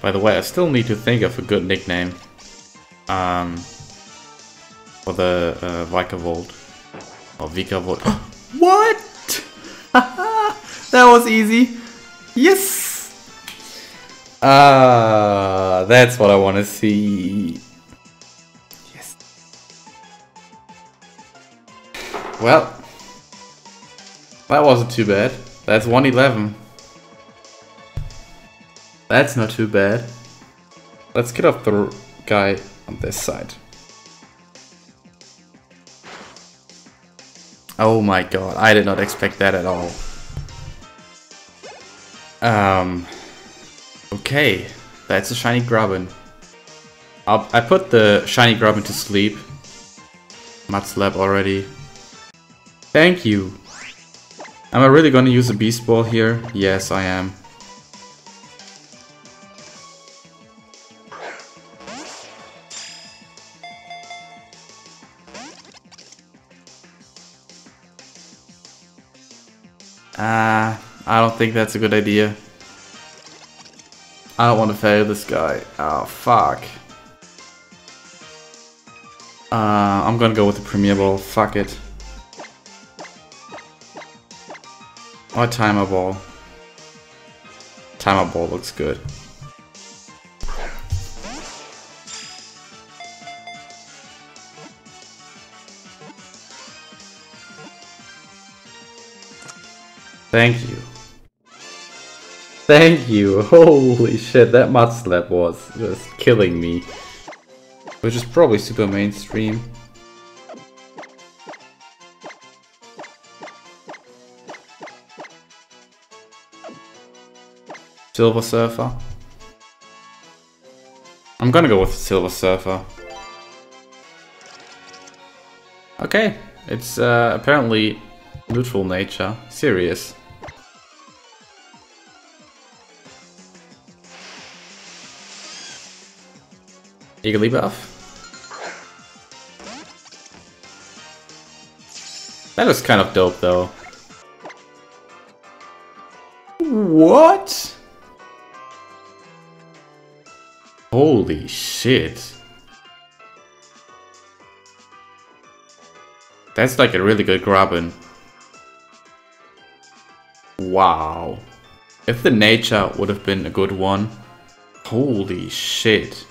By the way, I still need to think of a good nickname. Um, for the uh, Vikavolt. Or Vikavolt. what? that was easy. Yes! Ah, uh, that's what I want to see. Yes. Well, that wasn't too bad. That's 111. That's not too bad. Let's get off the guy on this side. Oh my god, I did not expect that at all. Um, okay, that's a shiny Grubbin. I'll, I put the shiny Grubbin to sleep. Mud slap already. Thank you. Am I really gonna use a Beast Ball here? Yes, I am. Ah, uh, I don't think that's a good idea. I don't want to fail this guy. Oh, fuck. Uh, I'm gonna go with the Premier Ball. Fuck it. Or Timer Ball. Timer Ball looks good. Thank you. Thank you. Holy shit, that mud slap was just killing me. Which is probably super mainstream. Silver Surfer. I'm gonna go with Silver Surfer. Okay, it's uh, apparently neutral nature. Serious. Igglybuff. That was kind of dope though. What? Holy shit. That's like a really good Grubbin. Wow. If the nature would have been a good one, holy shit.